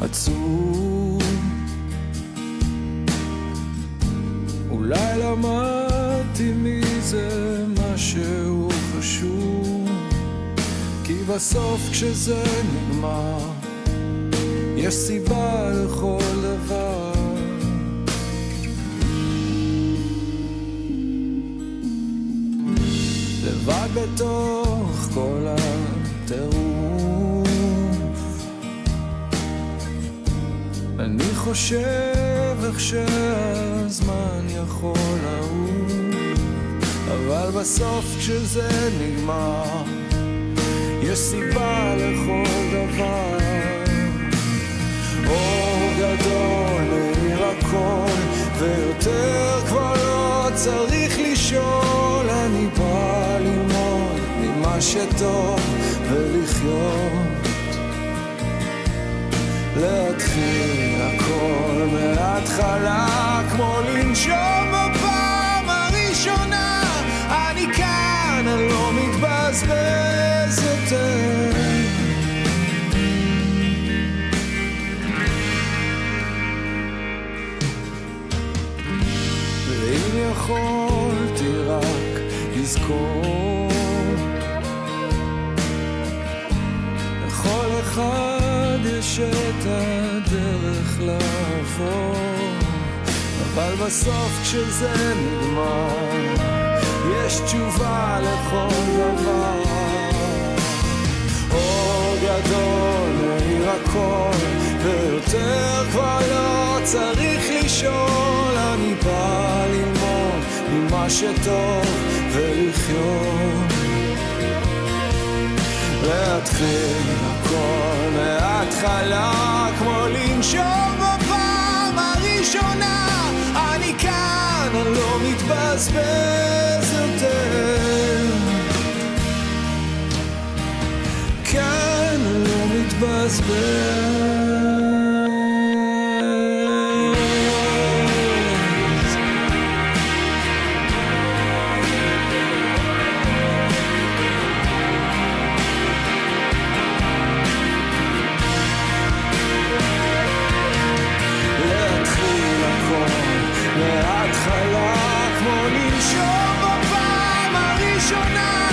עצוב. אולי למדתי מזה משהו חשוב, כי בסוף כשזה נגמר, יש סיבה לכל דבר. לבד בתוך חושב איך שהזמן יכול לעוף אבל בסוף כשזה נגמר יש סיבה לכל דבר. אור גדול מאיר הכל ויותר כבר לא צריך לשאול. אני בא ללמוד ממה שטוב ולחיות. להתחיל הכל מההתחלה כמו לנשום בפעם הראשונה. אני כאן, אני לא מתבזבז יותר. ואם יכולתי רק לזכור לכל אחד יש את הדרך לעבור אבל בסוף כשזה נגמר יש תשובה לכל דבר. אור גדול מאיר הכל ויותר כבר לא צריך לשאול. אני בא ללמוד ממה שטוב ולחיות. להתחיל הכל מההתחלה כמו לנשום בפעם הראשונה. אני כאן, אני לא מתבזבז יותר. כאן אני לא מתבזבז emotional